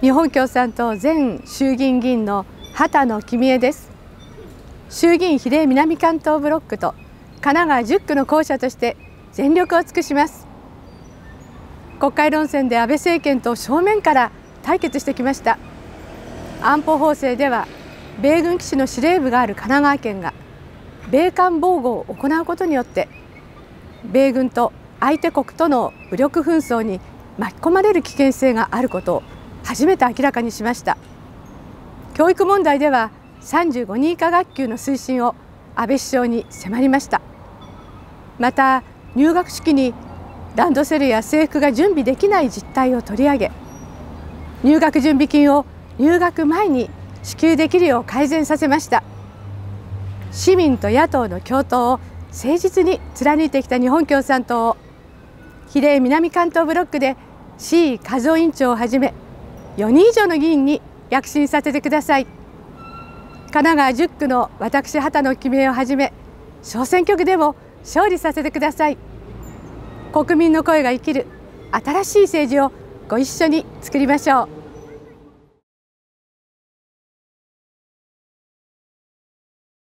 日本共産党前衆議院議員の畑野公恵です。衆議院比例南関東ブロックと神奈川10区の候補者として全力を尽くします。国会論戦で安倍政権と正面から対決してきました。安保法制では米軍基地の司令部がある神奈川県が米韓防護を行うことによって米軍と相手国との武力紛争に巻き込まれる危険性があることを初めて明らかにしました。教育問題では35人以下学級の推進を安倍首相に迫りました。また入学式にランドセルや制服が準備できない実態を取り上げ入学準備金を入学前に支給できるよう改善させました。市民と野党の共闘を誠実に貫いてきた日本共産党を比例南関東ブロックで C 和夫委員長をはじめ4人以上の議員に躍進させてください。神奈川10区の私畑野公恵をはじめ小選挙区でも勝利させてください。国民の声が生きる新しい政治をご一緒に作りましょう。